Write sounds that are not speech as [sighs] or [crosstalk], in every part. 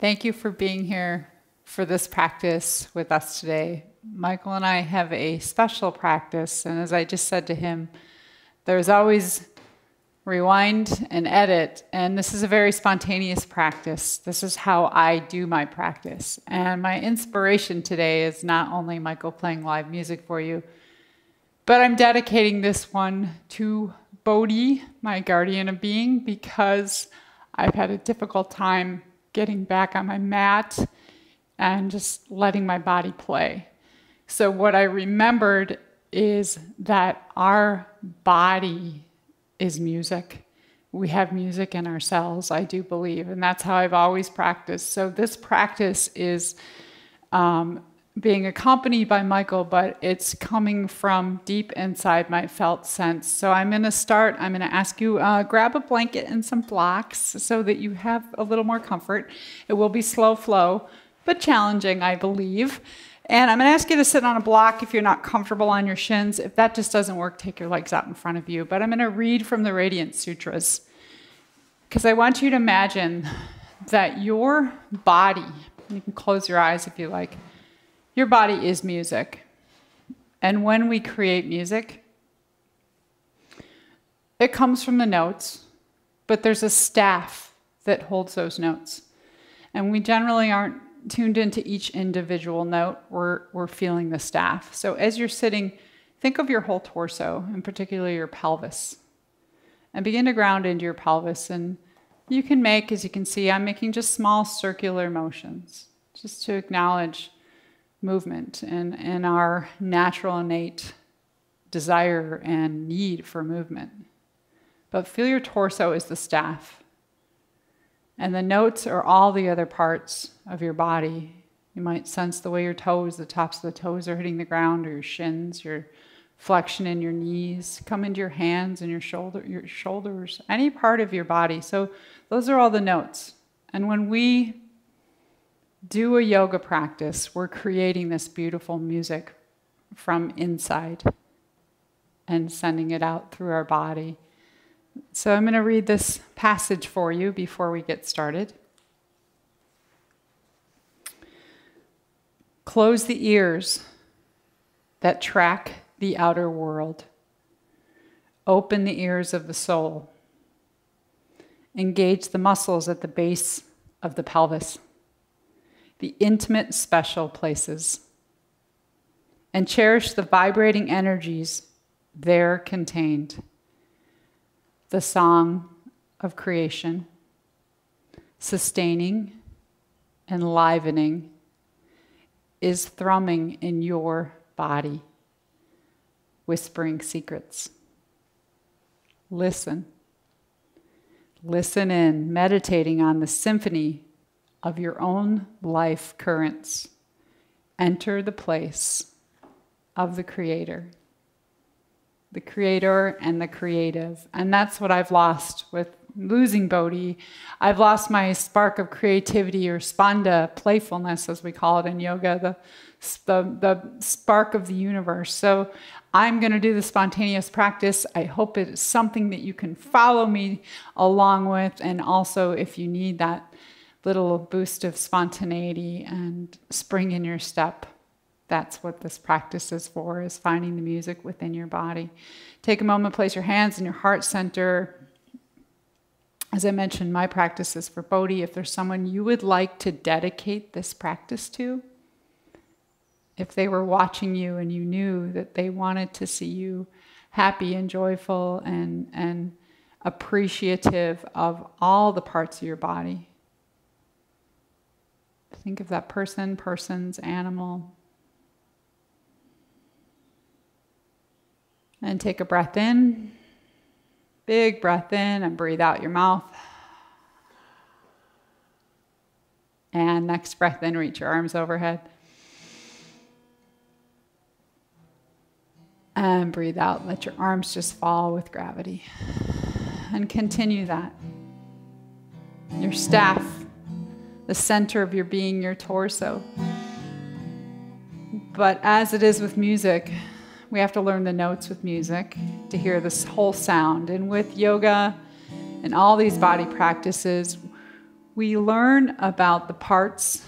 Thank you for being here for this practice with us today. Michael and I have a special practice, and as I just said to him, there's always rewind and edit, and this is a very spontaneous practice. This is how I do my practice. And my inspiration today is not only Michael playing live music for you, but I'm dedicating this one to Bodhi, my guardian of being, because I've had a difficult time getting back on my mat and just letting my body play. So, what I remembered is that our body is music. We have music in ourselves, I do believe, and that's how I've always practiced. So, this practice is um, being accompanied by Michael, but it's coming from deep inside my felt sense. So I'm going to start. I'm going to ask you uh, grab a blanket and some blocks so that you have a little more comfort. It will be slow flow, but challenging, I believe. And I'm going to ask you to sit on a block if you're not comfortable on your shins. If that just doesn't work, take your legs out in front of you. But I'm going to read from the Radiant Sutras because I want you to imagine that your body, you can close your eyes if you like your body is music. And when we create music, it comes from the notes, but there's a staff that holds those notes. And we generally aren't tuned into each individual note, we're, we're feeling the staff. So as you're sitting, think of your whole torso, and particularly your pelvis, and begin to ground into your pelvis. And you can make, as you can see, I'm making just small circular motions, just to acknowledge movement and, and our natural innate desire and need for movement. But feel your torso is the staff. And the notes are all the other parts of your body. You might sense the way your toes, the tops of the toes are hitting the ground, or your shins, your flexion in your knees, come into your hands and your shoulder, your shoulders, any part of your body. So those are all the notes. And when we do a yoga practice, we're creating this beautiful music from inside and sending it out through our body. So I'm going to read this passage for you before we get started. Close the ears that track the outer world. Open the ears of the soul. Engage the muscles at the base of the pelvis the intimate, special places, and cherish the vibrating energies there contained. The song of creation, sustaining, enlivening, is thrumming in your body, whispering secrets. Listen. Listen in, meditating on the symphony of your own life currents. Enter the place of the Creator, the Creator and the creative. And that's what I've lost with losing Bodhi. I've lost my spark of creativity or spanda, playfulness, as we call it in yoga, the, the, the spark of the universe. So I'm going to do the spontaneous practice. I hope it's something that you can follow me along with. And also, if you need that little boost of spontaneity and spring in your step. That's what this practice is for, is finding the music within your body. Take a moment, place your hands in your heart center. As I mentioned, my practice is for Bodhi. If there's someone you would like to dedicate this practice to, if they were watching you and you knew that they wanted to see you happy and joyful and, and appreciative of all the parts of your body, Think of that person, persons, animal. And take a breath in. Big breath in and breathe out your mouth. And next breath in, reach your arms overhead. And breathe out. Let your arms just fall with gravity. And continue that. Your staff the center of your being, your torso. But as it is with music, we have to learn the notes with music to hear this whole sound. And with yoga and all these body practices, we learn about the parts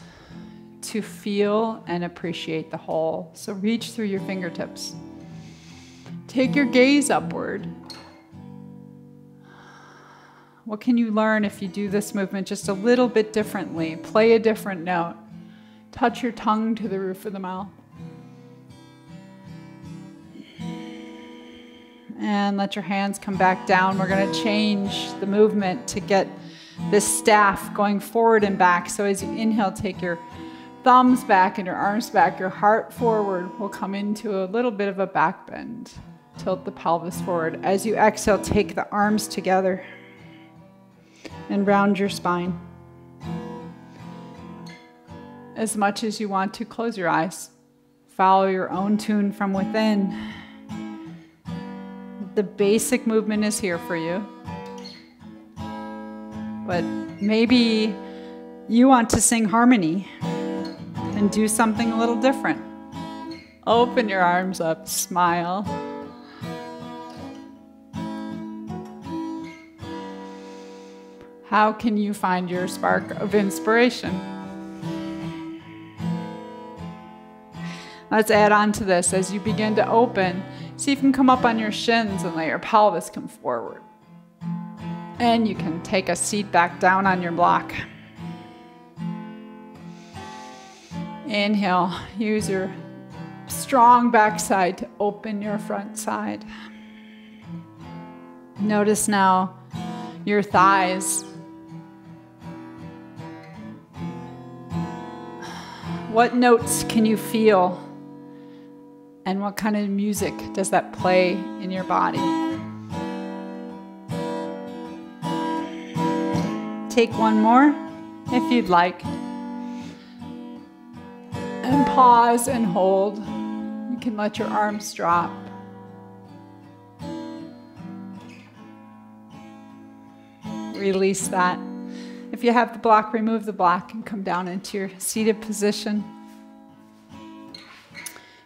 to feel and appreciate the whole. So reach through your fingertips. Take your gaze upward. What can you learn if you do this movement just a little bit differently? Play a different note. Touch your tongue to the roof of the mouth. And let your hands come back down. We're going to change the movement to get this staff going forward and back. So as you inhale, take your thumbs back and your arms back. Your heart forward will come into a little bit of a back bend. Tilt the pelvis forward. As you exhale, take the arms together and round your spine. As much as you want to, close your eyes. Follow your own tune from within. The basic movement is here for you. But maybe you want to sing harmony and do something a little different. Open your arms up, smile. How can you find your spark of inspiration? Let's add on to this as you begin to open. See if you can come up on your shins and let your pelvis come forward. And you can take a seat back down on your block. Inhale, use your strong backside to open your front side. Notice now your thighs What notes can you feel? And what kind of music does that play in your body? Take one more if you'd like. And pause and hold. You can let your arms drop. Release that. If you have the block, remove the block and come down into your seated position.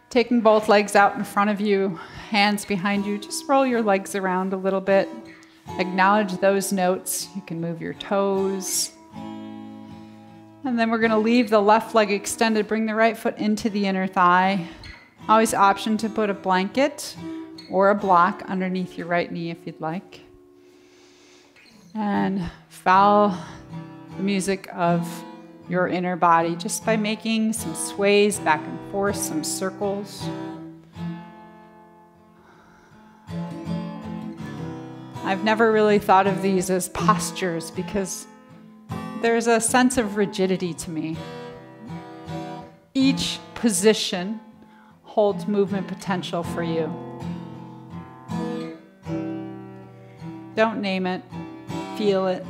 Taking both legs out in front of you, hands behind you, just roll your legs around a little bit. Acknowledge those notes. You can move your toes. And then we're going to leave the left leg extended. Bring the right foot into the inner thigh. Always option to put a blanket or a block underneath your right knee if you'd like. And follow the music of your inner body just by making some sways back and forth, some circles. I've never really thought of these as postures because there's a sense of rigidity to me. Each position holds movement potential for you. Don't name it, feel it.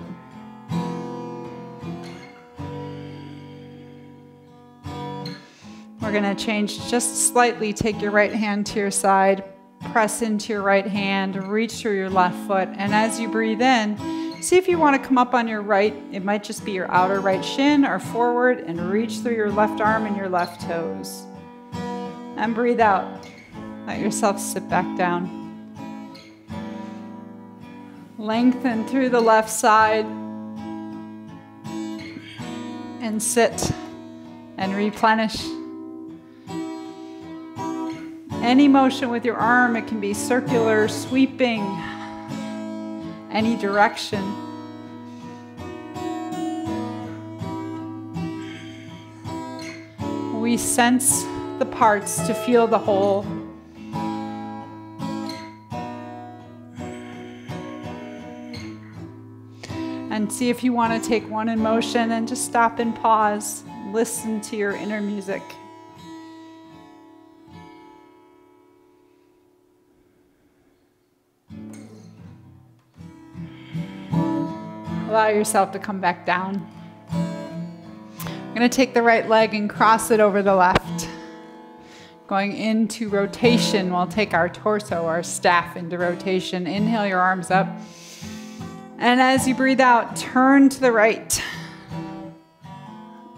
Going to change just slightly. Take your right hand to your side, press into your right hand, reach through your left foot. And as you breathe in, see if you want to come up on your right. It might just be your outer right shin or forward and reach through your left arm and your left toes. And breathe out. Let yourself sit back down. Lengthen through the left side and sit and replenish. Any motion with your arm, it can be circular, sweeping, any direction. We sense the parts to feel the whole. And see if you want to take one in motion and just stop and pause. Listen to your inner music. Allow yourself to come back down. I'm going to take the right leg and cross it over the left. Going into rotation, we'll take our torso, our staff into rotation. Inhale your arms up. And as you breathe out, turn to the right.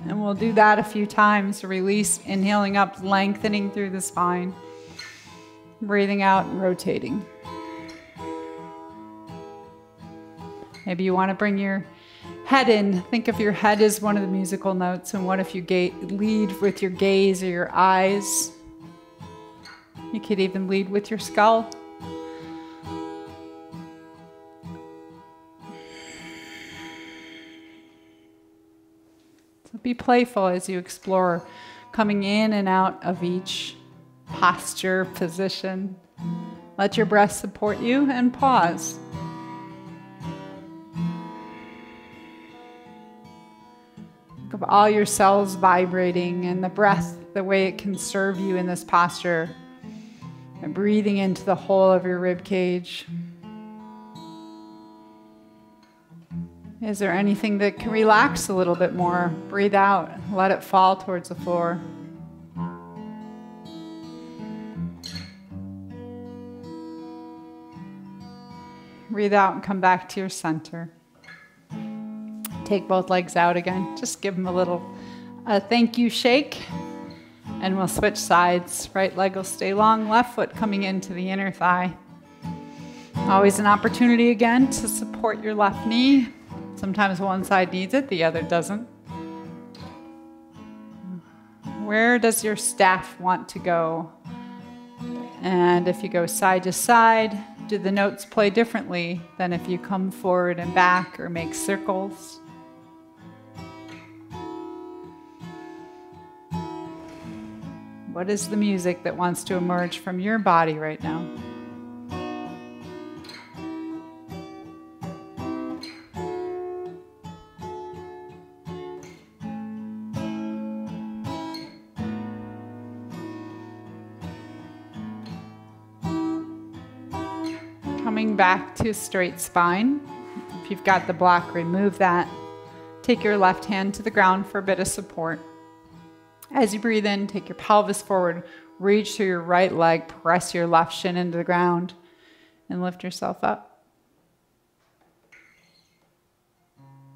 And we'll do that a few times. Release, inhaling up, lengthening through the spine. Breathing out and rotating. Maybe you want to bring your head in. Think of your head as one of the musical notes, and what if you lead with your gaze or your eyes? You could even lead with your skull. So be playful as you explore coming in and out of each posture, position. Let your breath support you and pause. Of all your cells vibrating and the breath, the way it can serve you in this posture. And breathing into the whole of your rib cage. Is there anything that can relax a little bit more? Breathe out, let it fall towards the floor. Breathe out and come back to your center. Take both legs out again. Just give them a little a thank you shake. And we'll switch sides. Right leg will stay long, left foot coming into the inner thigh. Always an opportunity again to support your left knee. Sometimes one side needs it, the other doesn't. Where does your staff want to go? And if you go side to side, do the notes play differently than if you come forward and back or make circles? What is the music that wants to emerge from your body right now? Coming back to straight spine. If you've got the block, remove that. Take your left hand to the ground for a bit of support. As you breathe in, take your pelvis forward, reach through your right leg, press your left shin into the ground, and lift yourself up.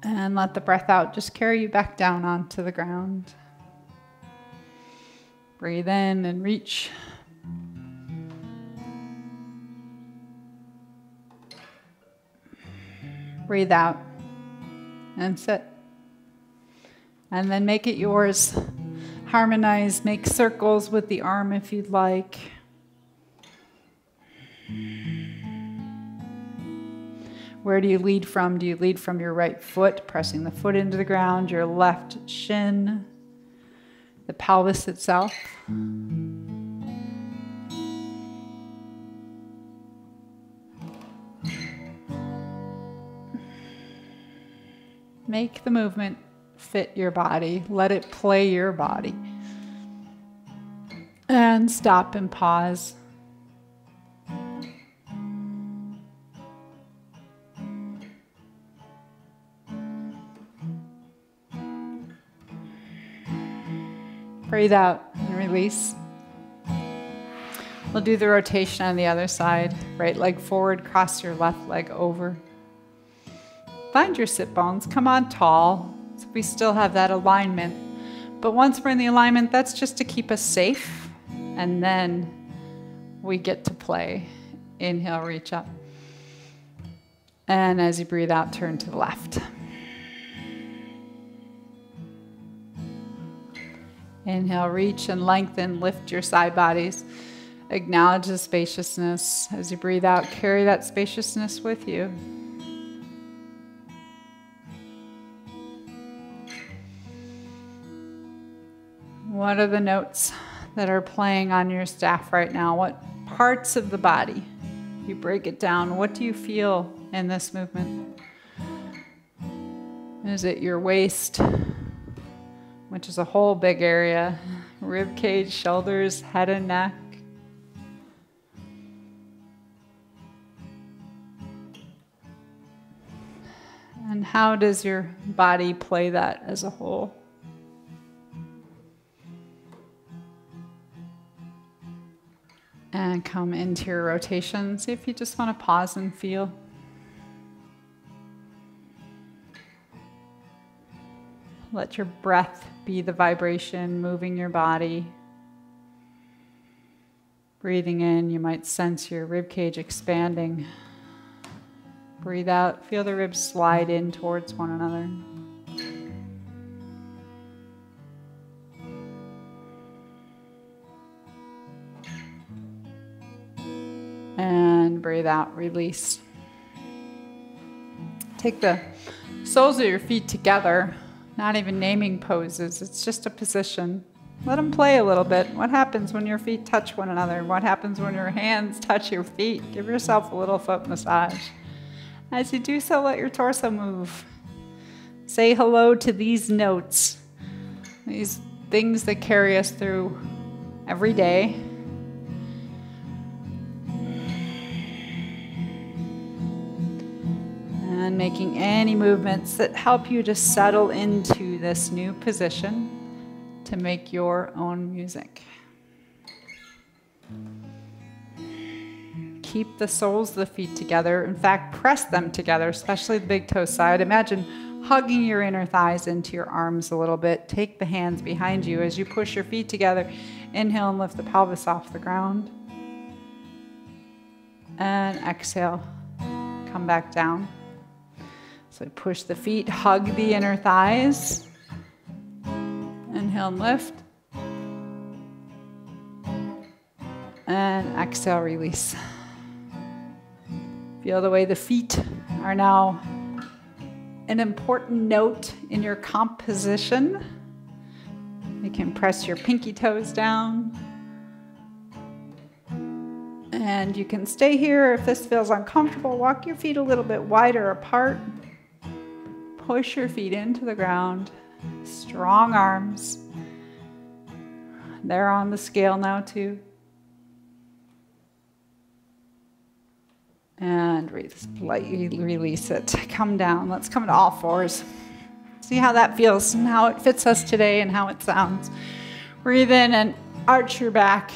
And let the breath out just carry you back down onto the ground. Breathe in and reach. Breathe out and sit. And then make it yours harmonize, make circles with the arm if you'd like. Where do you lead from? Do you lead from your right foot, pressing the foot into the ground, your left shin, the pelvis itself? Make the movement fit your body. Let it play your body. And stop and pause. Breathe out and release. We'll do the rotation on the other side. Right leg forward, cross your left leg over. Find your sit bones. Come on tall we still have that alignment. But once we're in the alignment, that's just to keep us safe. And then we get to play. Inhale, reach up. And as you breathe out, turn to the left. Inhale, reach and lengthen, lift your side bodies. Acknowledge the spaciousness. As you breathe out, carry that spaciousness with you. What are the notes that are playing on your staff right now? What parts of the body? You break it down. What do you feel in this movement? Is it your waist, which is a whole big area, rib cage, shoulders, head and neck? And how does your body play that as a whole? And come into your rotation. See if you just want to pause and feel. Let your breath be the vibration moving your body. Breathing in, you might sense your rib cage expanding. Breathe out. Feel the ribs slide in towards one another. And breathe out, release. Take the soles of your feet together, not even naming poses, it's just a position. Let them play a little bit. What happens when your feet touch one another? What happens when your hands touch your feet? Give yourself a little foot massage. As you do so, let your torso move. Say hello to these notes, these things that carry us through every day. Making any movements that help you to settle into this new position to make your own music. Keep the soles of the feet together. In fact, press them together, especially the big toe side. Imagine hugging your inner thighs into your arms a little bit. Take the hands behind you as you push your feet together. Inhale and lift the pelvis off the ground. And exhale, come back down. So push the feet, hug the inner thighs. Inhale and lift. And exhale, release. Feel the way the feet are now an important note in your composition. You can press your pinky toes down. And you can stay here if this feels uncomfortable. Walk your feet a little bit wider apart. Push your feet into the ground. Strong arms. They're on the scale now, too. And lightly release it. Come down. Let's come to all fours. See how that feels and how it fits us today and how it sounds. Breathe in and arch your back.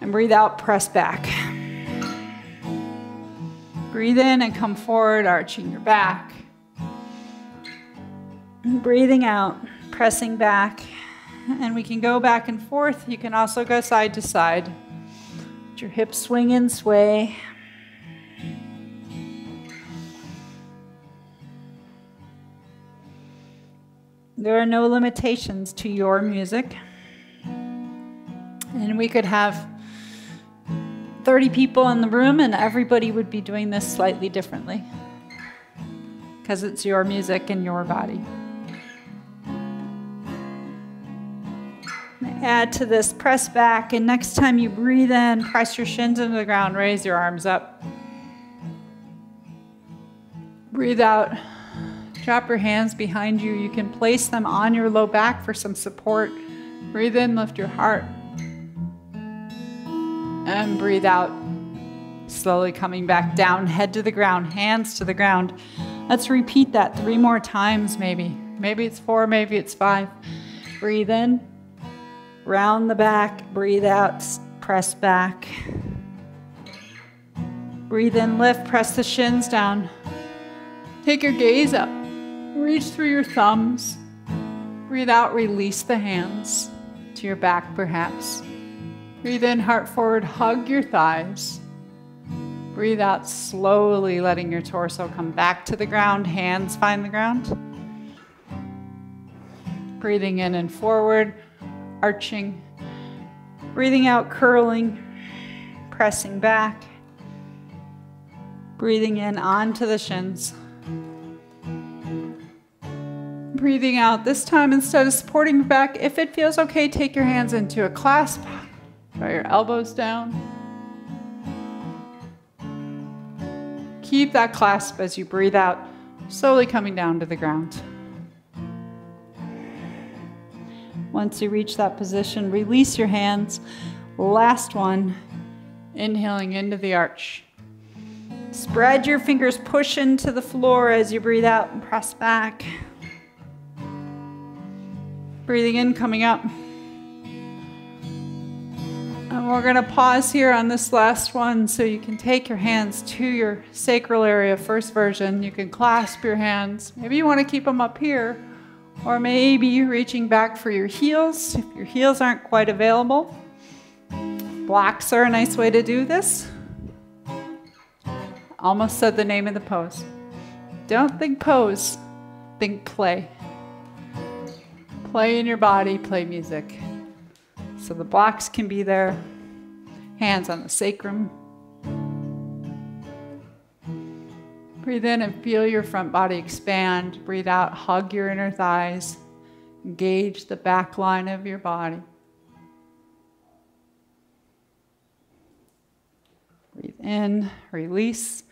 And breathe out, press back. Breathe in and come forward, arching your back. Breathing out, pressing back. And we can go back and forth. You can also go side to side. Let your hips swing and sway. There are no limitations to your music. And we could have 30 people in the room, and everybody would be doing this slightly differently because it's your music and your body. Add to this, press back, and next time you breathe in, press your shins into the ground, raise your arms up. Breathe out, drop your hands behind you. You can place them on your low back for some support. Breathe in, lift your heart. And breathe out, slowly coming back down, head to the ground, hands to the ground. Let's repeat that three more times, maybe. Maybe it's four, maybe it's five. Breathe in. Round the back, breathe out, press back. Breathe in, lift, press the shins down. Take your gaze up, reach through your thumbs. Breathe out, release the hands to your back, perhaps. Breathe in, heart forward, hug your thighs. Breathe out slowly, letting your torso come back to the ground, hands find the ground. Breathing in and forward arching. Breathing out, curling, pressing back. Breathing in onto the shins. Breathing out. This time, instead of supporting back, if it feels okay, take your hands into a clasp. Draw your elbows down. Keep that clasp as you breathe out, slowly coming down to the ground. Once you reach that position, release your hands. Last one, inhaling into the arch. Spread your fingers, push into the floor as you breathe out and press back. Breathing in, coming up. And we're going to pause here on this last one so you can take your hands to your sacral area, first version. You can clasp your hands. Maybe you want to keep them up here or maybe reaching back for your heels if your heels aren't quite available. Blocks are a nice way to do this. Almost said the name of the pose. Don't think pose, think play. Play in your body, play music. So the blocks can be there, hands on the sacrum. Breathe in and feel your front body expand. Breathe out, hug your inner thighs. Engage the back line of your body. Breathe in, release.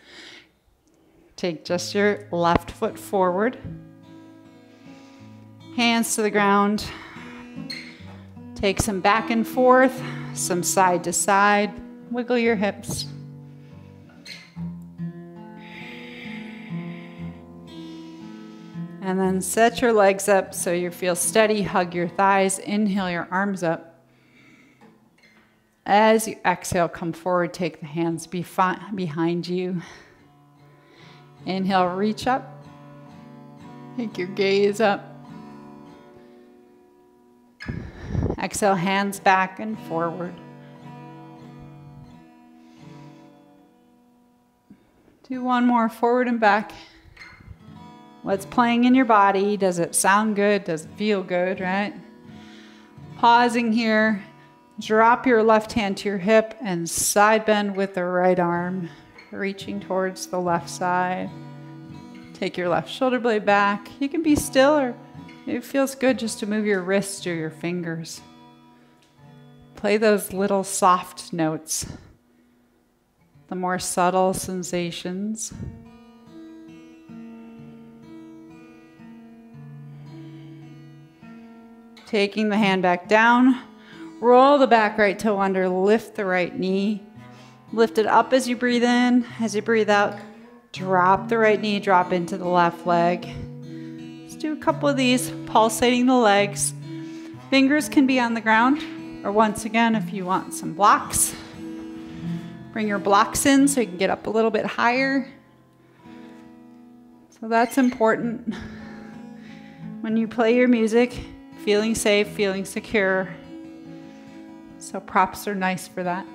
Take just your left foot forward. Hands to the ground. Take some back and forth, some side to side. Wiggle your hips. And then set your legs up so you feel steady. Hug your thighs. Inhale your arms up. As you exhale, come forward. Take the hands behind you. Inhale, reach up. Take your gaze up. Exhale, hands back and forward. Do one more forward and back. What's playing in your body? Does it sound good? Does it feel good, right? Pausing here. Drop your left hand to your hip and side bend with the right arm, reaching towards the left side. Take your left shoulder blade back. You can be still, or it feels good just to move your wrists or your fingers. Play those little soft notes, the more subtle sensations. Taking the hand back down, roll the back right toe under, lift the right knee. Lift it up as you breathe in. As you breathe out, drop the right knee, drop into the left leg. Let's do a couple of these, pulsating the legs. Fingers can be on the ground, or once again, if you want some blocks, bring your blocks in so you can get up a little bit higher. So that's important. When you play your music, feeling safe, feeling secure. So props are nice for that.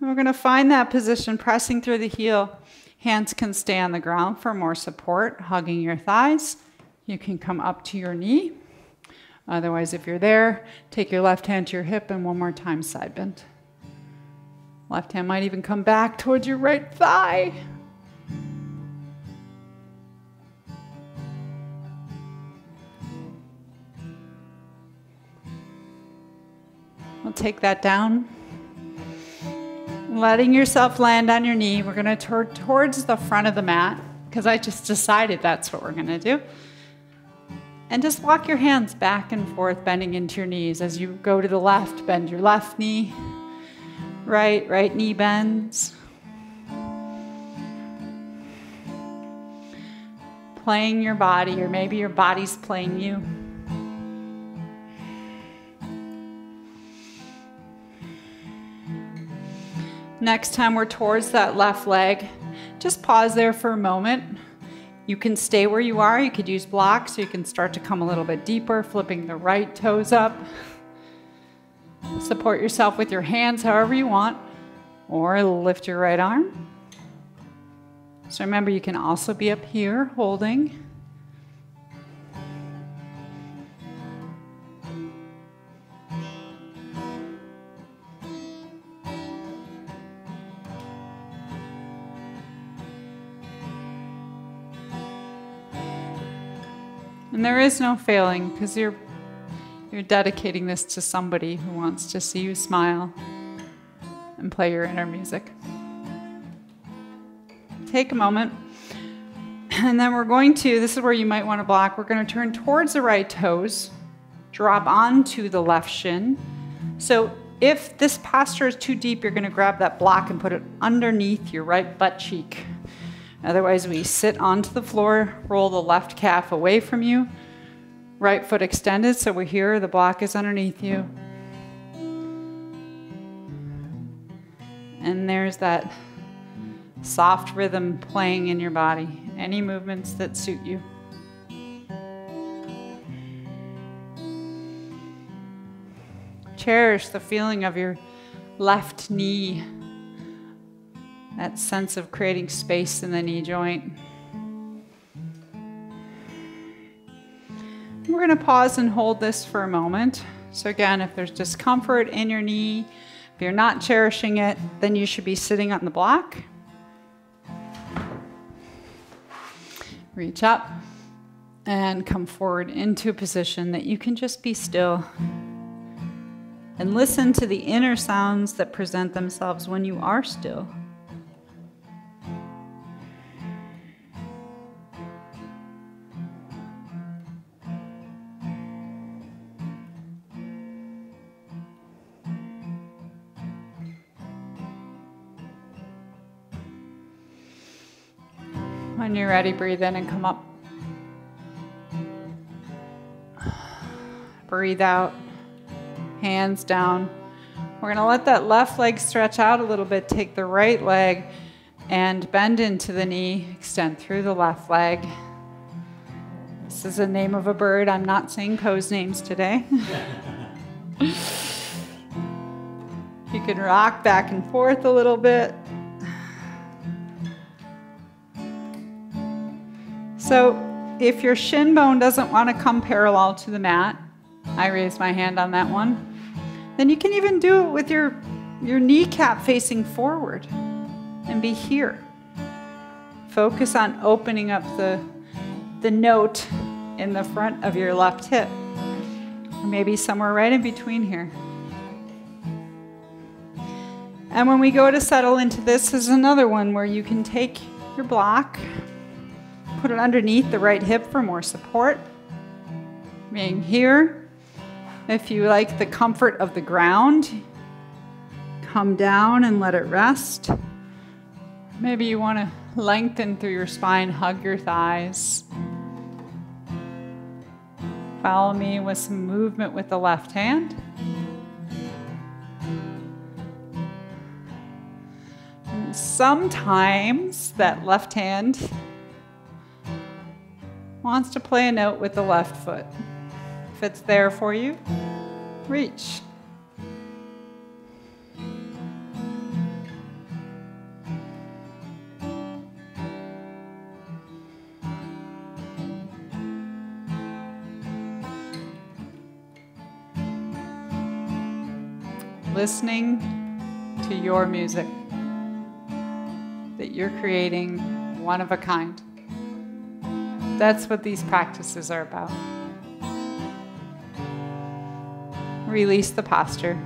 we're going to find that position, pressing through the heel. Hands can stay on the ground for more support, hugging your thighs. You can come up to your knee. Otherwise, if you're there, take your left hand to your hip and one more time side bend. Left hand might even come back towards your right thigh. We'll take that down. Letting yourself land on your knee. We're going to turn towards the front of the mat because I just decided that's what we're going to do. And just walk your hands back and forth, bending into your knees. As you go to the left, bend your left knee. Right, right knee bends. Playing your body, or maybe your body's playing you. Next time we're towards that left leg, just pause there for a moment. You can stay where you are. You could use blocks, you can start to come a little bit deeper, flipping the right toes up. Support yourself with your hands however you want, or lift your right arm. So remember, you can also be up here holding. And there is no failing because you're you're dedicating this to somebody who wants to see you smile and play your inner music. Take a moment. And then we're going to, this is where you might want to block. We're going to turn towards the right toes, drop onto the left shin. So if this posture is too deep, you're going to grab that block and put it underneath your right butt cheek. Otherwise, we sit onto the floor, roll the left calf away from you, right foot extended, so we're here, the block is underneath you. And there's that soft rhythm playing in your body. Any movements that suit you. Cherish the feeling of your left knee, that sense of creating space in the knee joint. We're going to pause and hold this for a moment. So, again, if there's discomfort in your knee, if you're not cherishing it, then you should be sitting on the block. Reach up and come forward into a position that you can just be still and listen to the inner sounds that present themselves when you are still. When you're ready, breathe in and come up. Breathe out, hands down. We're going to let that left leg stretch out a little bit. Take the right leg and bend into the knee, extend through the left leg. This is the name of a bird. I'm not saying pose names today. [laughs] you can rock back and forth a little bit. So, if your shin bone doesn't want to come parallel to the mat, I raise my hand on that one. Then you can even do it with your, your kneecap facing forward and be here. Focus on opening up the, the note in the front of your left hip. Or maybe somewhere right in between here. And when we go to settle into this, is another one where you can take your block, put it underneath the right hip for more support. Being here, if you like the comfort of the ground, come down and let it rest. Maybe you want to lengthen through your spine, hug your thighs. Follow me with some movement with the left hand. And sometimes that left hand wants to play a note with the left foot. If it's there for you, reach. Listening to your music that you're creating one of a kind. That's what these practices are about. Release the posture.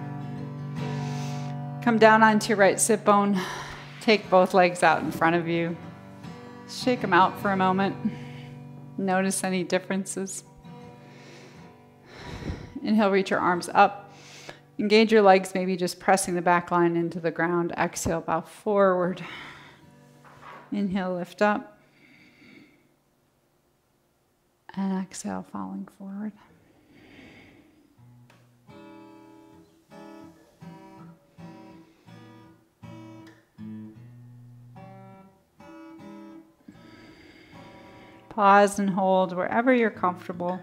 Come down onto your right sit bone. Take both legs out in front of you. Shake them out for a moment. Notice any differences. Inhale, reach your arms up. Engage your legs, maybe just pressing the back line into the ground. Exhale, bow forward. Inhale, lift up. And exhale, falling forward. Pause and hold wherever you're comfortable.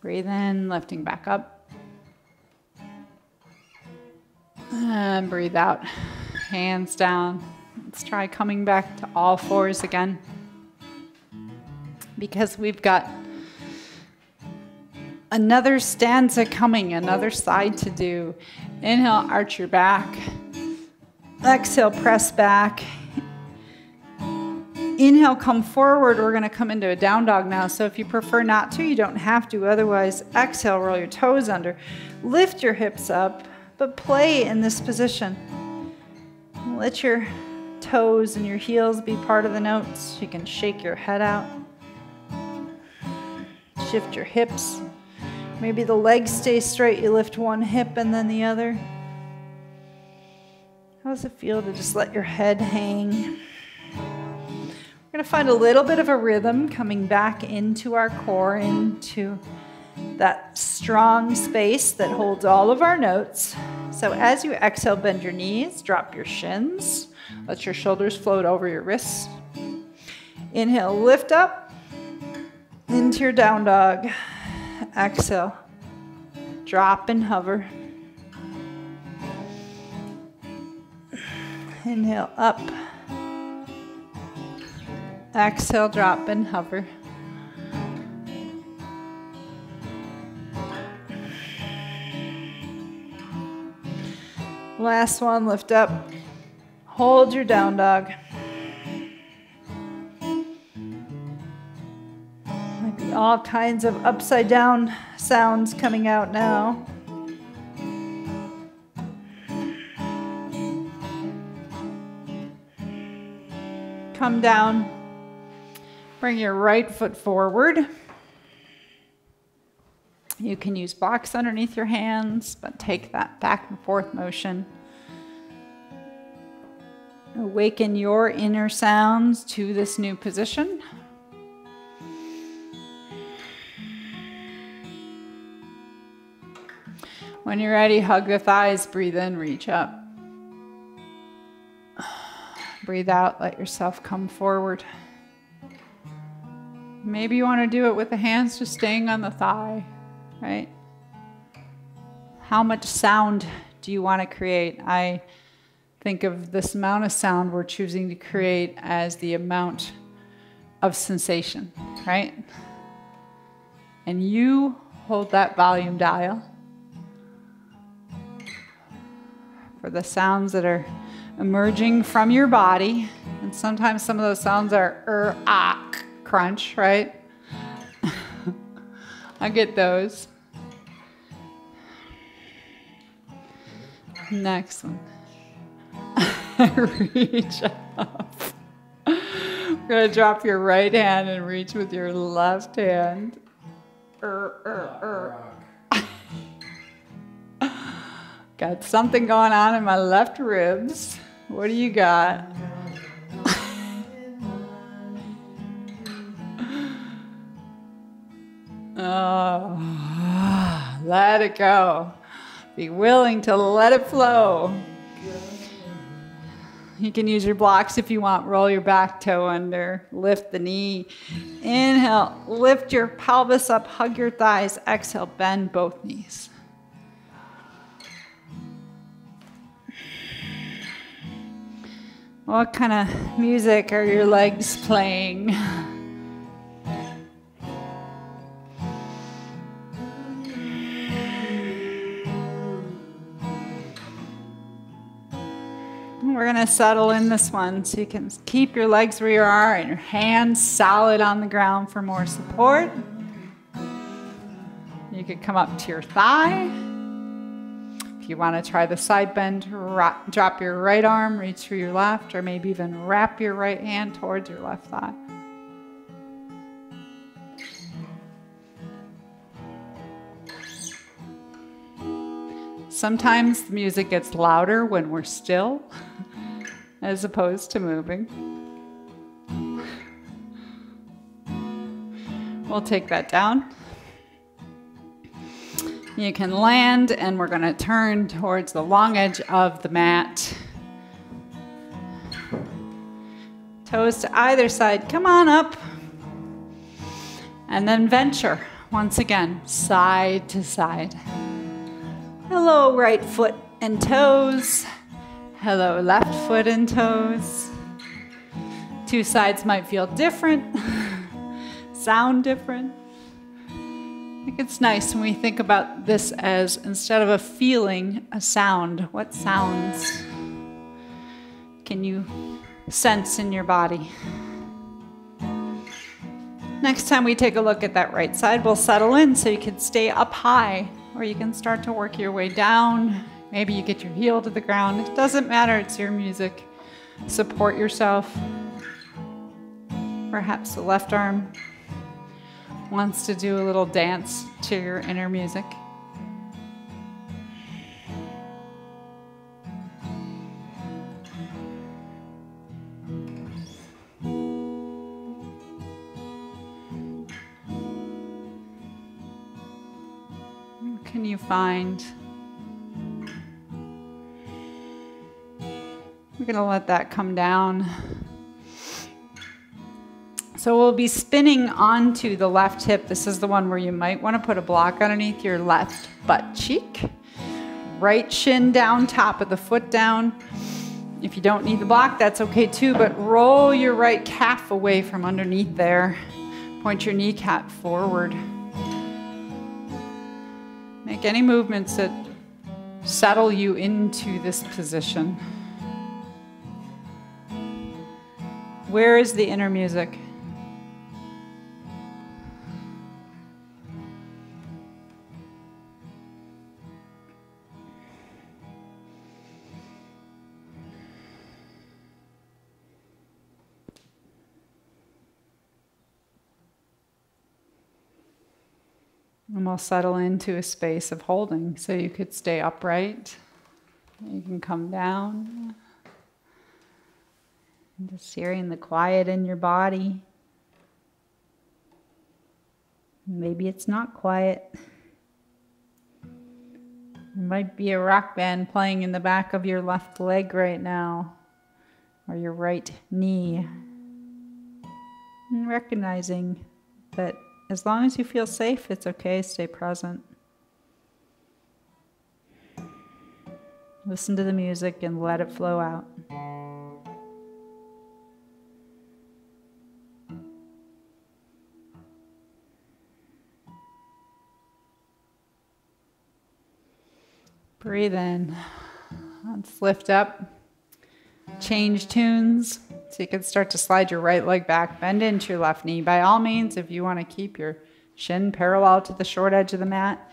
Breathe in, lifting back up. Breathe out, hands down. Let's try coming back to all fours again. Because we've got another stanza coming, another side to do. Inhale, arch your back. Exhale, press back. Inhale, come forward. We're going to come into a down dog now. So if you prefer not to, you don't have to. Otherwise, exhale, roll your toes under. Lift your hips up, but play in this position. Let your toes and your heels be part of the notes. You can shake your head out. Shift your hips. Maybe the legs stay straight. You lift one hip and then the other. How does it feel to just let your head hang? We're going to find a little bit of a rhythm coming back into our core, into that strong space that holds all of our notes. So as you exhale, bend your knees, drop your shins, let your shoulders float over your wrists. Inhale, lift up into your down dog. Exhale, drop and hover. Inhale, up. Exhale, drop and hover. Last one, lift up. Hold your down dog. Might be all kinds of upside down sounds coming out now. Come down. Bring your right foot forward. You can use blocks underneath your hands, but take that back and forth motion. Awaken your inner sounds to this new position. When you're ready, hug the thighs, breathe in, reach up. Breathe out, let yourself come forward. Maybe you want to do it with the hands just staying on the thigh, right? How much sound do you want to create? I think of this amount of sound we're choosing to create as the amount of sensation, right? And you hold that volume dial for the sounds that are emerging from your body. And sometimes some of those sounds are er, ah, crunch, right? I get those. Next one. [laughs] reach up. We're going to drop your right hand and reach with your left hand. Er, er, er. got something going on in my left ribs. What do you got? Oh, [sighs] let it go. Be willing to let it flow. You can use your blocks if you want. Roll your back toe under, lift the knee. Inhale, lift your pelvis up, hug your thighs. Exhale, bend both knees. What kind of music are your legs playing? We're going to settle in this one so you can keep your legs where you are and your hands solid on the ground for more support. You could come up to your thigh If you want to try the side bend, drop your right arm, reach for your left, or maybe even wrap your right hand towards your left thigh. Sometimes the music gets louder when we're still [laughs] as opposed to moving. We'll take that down. You can land, and we're going to turn towards the long edge of the mat. Toes to either side. Come on up. And then venture once again, side to side. Hello, right foot and toes. Hello, left foot and toes. Two sides might feel different, [laughs] sound different. I think it's nice when we think about this as instead of a feeling, a sound. What sounds can you sense in your body? Next time we take a look at that right side, we'll settle in so you can stay up high or you can start to work your way down. Maybe you get your heel to the ground. It doesn't matter, it's your music. Support yourself. Perhaps the left arm wants to do a little dance to your inner music. Can you find? We're going to let that come down. So we'll be spinning onto the left hip. This is the one where you might want to put a block underneath your left butt cheek. Right shin down, top of the foot down. If you don't need the block, that's okay too, but roll your right calf away from underneath there. Point your kneecap forward. Make any movements that settle you into this position. Where is the inner music? We'll settle into a space of holding. So you could stay upright, you can come down. Just hearing the quiet in your body. Maybe it's not quiet. There might be a rock band playing in the back of your left leg right now, or your right knee. And recognizing that as long as you feel safe, it's okay, stay present. Listen to the music and let it flow out. Breathe in. Let's lift up. Change tunes. So you can start to slide your right leg back, bend into your left knee. By all means, if you want to keep your shin parallel to the short edge of the mat,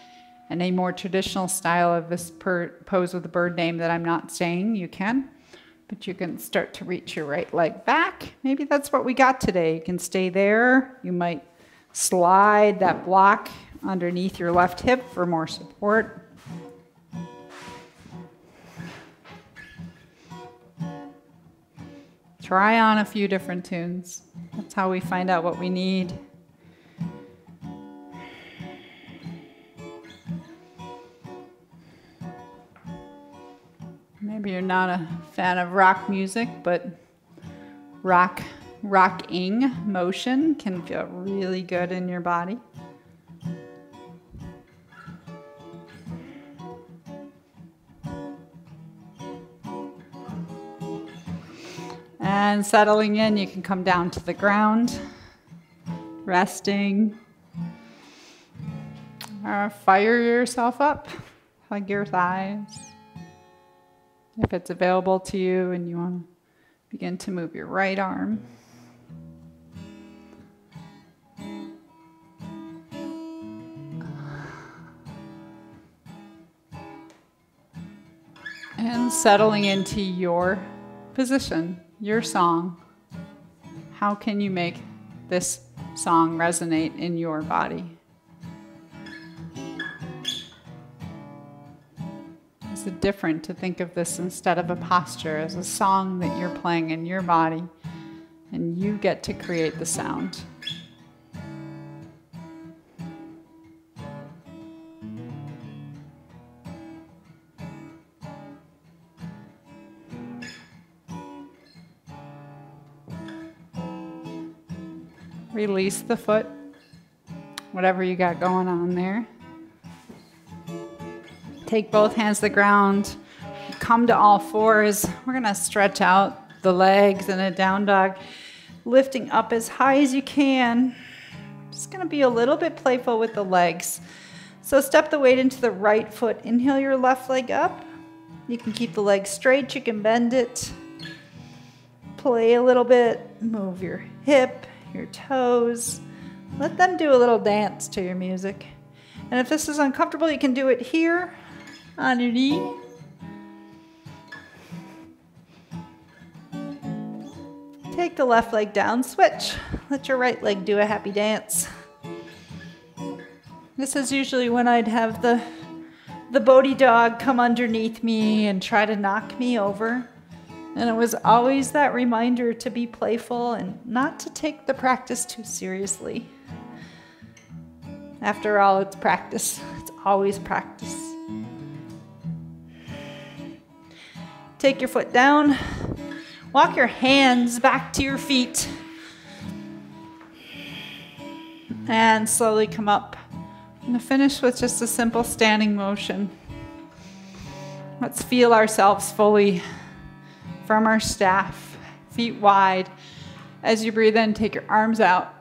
and a more traditional style of this pose with the bird name that I'm not saying, you can. But you can start to reach your right leg back. Maybe that's what we got today. You can stay there. You might slide that block underneath your left hip for more support. Try on a few different tunes. That's how we find out what we need. Maybe you're not a fan of rock music, but rock rocking motion can feel really good in your body. And settling in, you can come down to the ground, resting. Uh, fire yourself up, hug your thighs. If it's available to you and you want to begin to move your right arm. And settling into your position your song, how can you make this song resonate in your body? Is it different to think of this instead of a posture as a song that you're playing in your body and you get to create the sound? Release the foot, whatever you got going on there. Take both hands to the ground. Come to all fours. We're going to stretch out the legs in a down dog, lifting up as high as you can. Just going to be a little bit playful with the legs. So step the weight into the right foot. Inhale your left leg up. You can keep the leg straight, you can bend it. Play a little bit, move your hip, your toes. Let them do a little dance to your music. And if this is uncomfortable, you can do it here on your knee. Take the left leg down, switch. Let your right leg do a happy dance. This is usually when I'd have the the Bodhi dog come underneath me and try to knock me over. And it was always that reminder to be playful and not to take the practice too seriously. After all, it's practice, it's always practice. Take your foot down, walk your hands back to your feet. And slowly come up. I'm to finish with just a simple standing motion. Let's feel ourselves fully from our staff, feet wide. As you breathe in, take your arms out.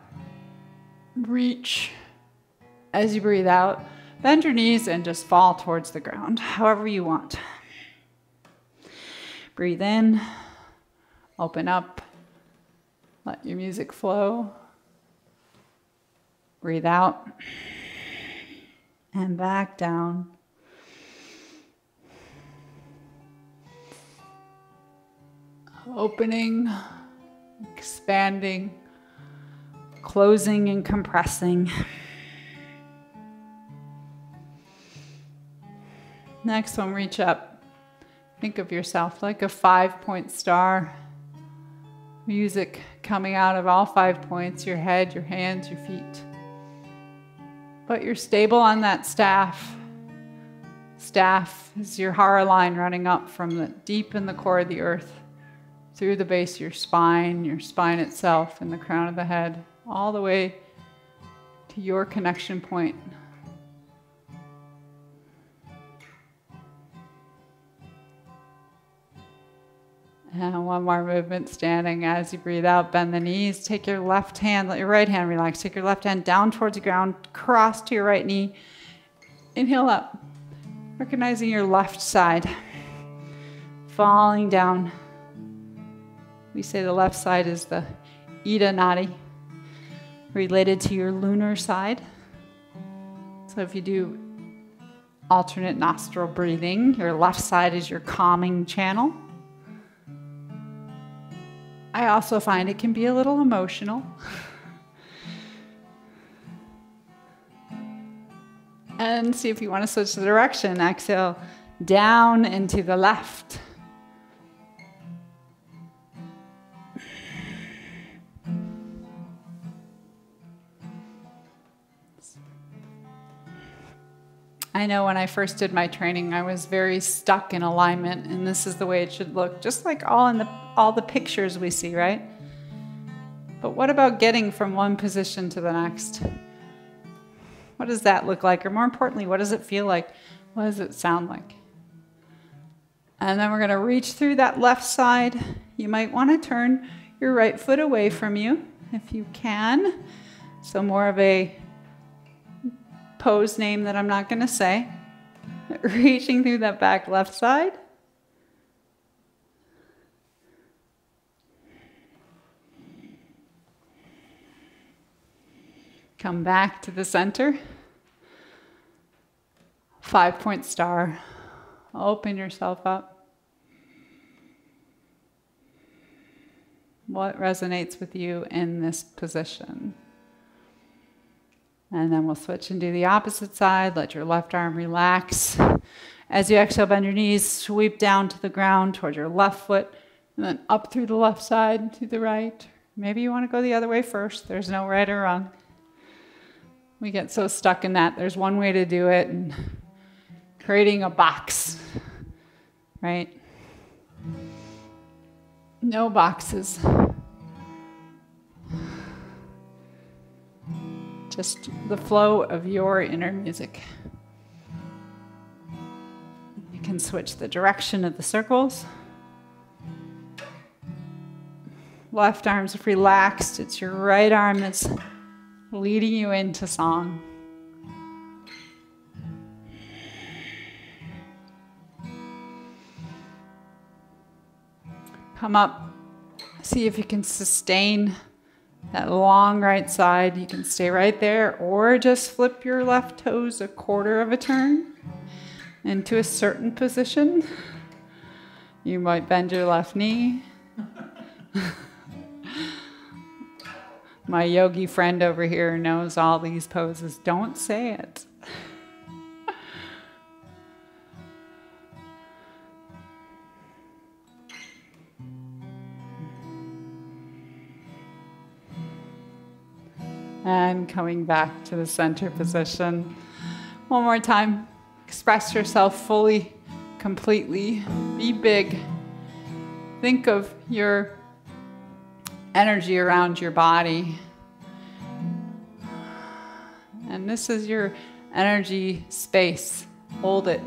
Reach. As you breathe out, bend your knees and just fall towards the ground, however you want. Breathe in, open up, let your music flow. Breathe out and back down. Opening, expanding, closing, and compressing. Next one, reach up. Think of yourself like a five point star. Music coming out of all five points your head, your hands, your feet. But you're stable on that staff. Staff is your hara line running up from the deep in the core of the earth through the base of your spine, your spine itself, and the crown of the head, all the way to your connection point. And one more movement standing as you breathe out. Bend the knees. Take your left hand, let your right hand relax. Take your left hand down towards the ground, cross to your right knee. Inhale up, recognizing your left side. Falling down. We say the left side is the Ida Nadi, related to your lunar side. So if you do alternate nostril breathing, your left side is your calming channel. I also find it can be a little emotional. and see if you want to switch the direction. Exhale down into the left. I know when I first did my training, I was very stuck in alignment, and this is the way it should look, just like all in the all the pictures we see, right? But what about getting from one position to the next? What does that look like? Or more importantly, what does it feel like? What does it sound like? And then we're going to reach through that left side. You might want to turn your right foot away from you if you can. So, more of a pose name that I'm not going to say. [laughs] Reaching through that back left side. Come back to the center. Five point star. Open yourself up. What resonates with you in this position? And then we'll switch and do the opposite side. Let your left arm relax. As you exhale, bend your knees, sweep down to the ground towards your left foot, and then up through the left side to the right. Maybe you want to go the other way first. There's no right or wrong. We get so stuck in that. There's one way to do it, and creating a box, right? No boxes. Just the flow of your inner music. You can switch the direction of the circles. Left arm's relaxed. It's your right arm that's leading you into song. Come up, see if you can sustain that long right side. You can stay right there or just flip your left toes a quarter of a turn into a certain position. You might bend your left knee. [laughs] My yogi friend over here knows all these poses. Don't say it. And coming back to the center position. One more time. Express yourself fully, completely. Be big. Think of your energy around your body. And this is your energy space. Hold it,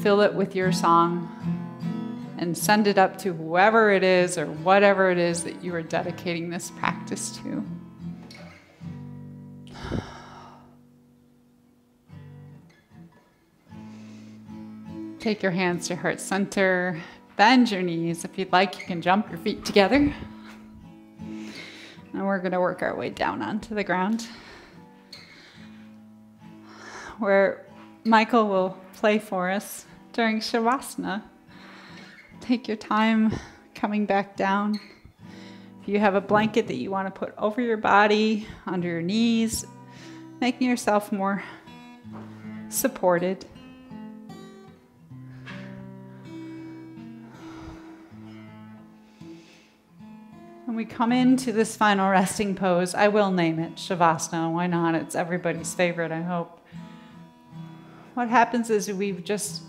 fill it with your song, and send it up to whoever it is or whatever it is that you are dedicating this practice to. Take your hands to heart center. Bend your knees. If you'd like, you can jump your feet together. And we're going to work our way down onto the ground where Michael will play for us during Shavasana. Take your time coming back down. If you have a blanket that you want to put over your body, under your knees, making yourself more supported. We come into this final resting pose, I will name it Shavasana. Why not? It's everybody's favorite, I hope. What happens is we've just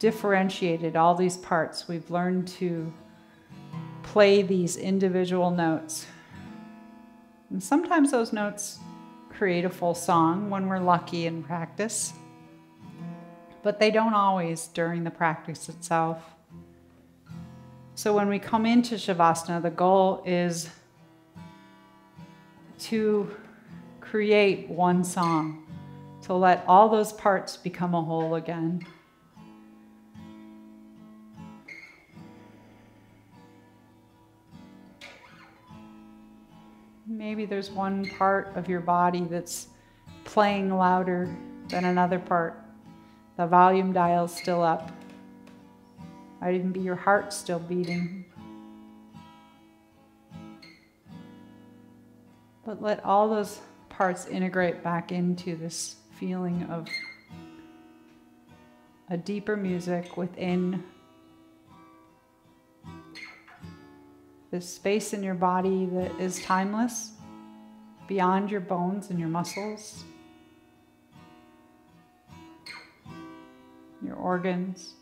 differentiated all these parts. We've learned to play these individual notes. And sometimes those notes create a full song when we're lucky in practice, but they don't always during the practice itself. So when we come into Shavasana, the goal is to create one song, to let all those parts become a whole again. Maybe there's one part of your body that's playing louder than another part. The volume dial's still up. Might even be your heart still beating. But let all those parts integrate back into this feeling of a deeper music within this space in your body that is timeless, beyond your bones and your muscles, your organs.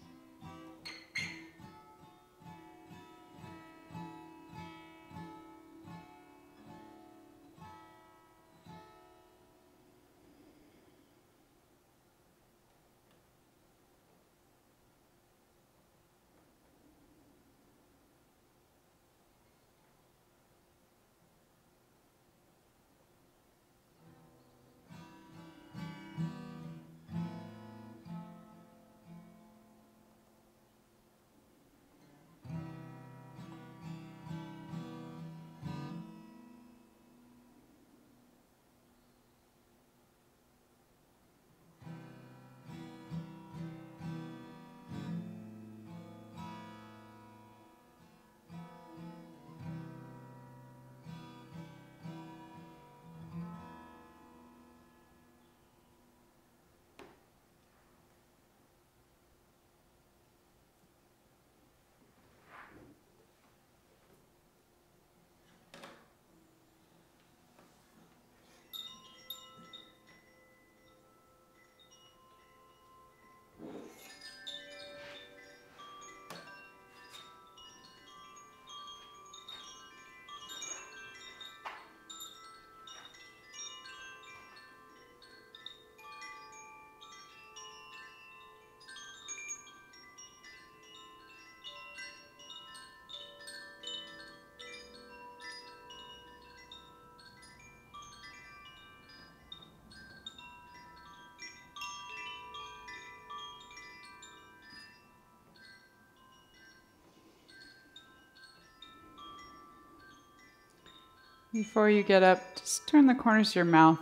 Before you get up, just turn the corners of your mouth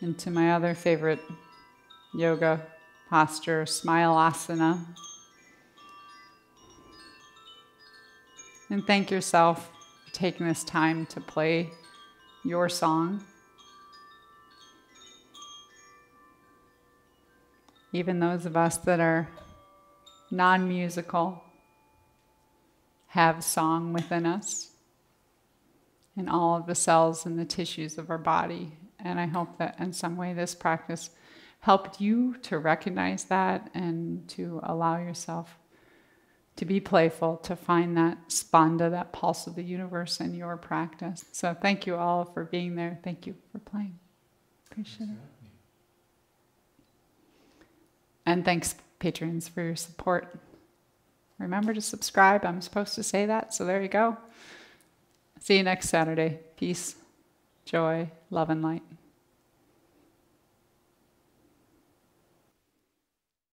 into my other favorite yoga posture, smile asana. And thank yourself for taking this time to play your song. Even those of us that are non musical have song within us in all of the cells and the tissues of our body. And I hope that in some way this practice helped you to recognize that and to allow yourself to be playful, to find that spanda, that pulse of the universe in your practice. So thank you all for being there. Thank you for playing. Appreciate it. And thanks, patrons, for your support. Remember to subscribe. I'm supposed to say that, so there you go. See you next Saturday. Peace, joy, love, and light.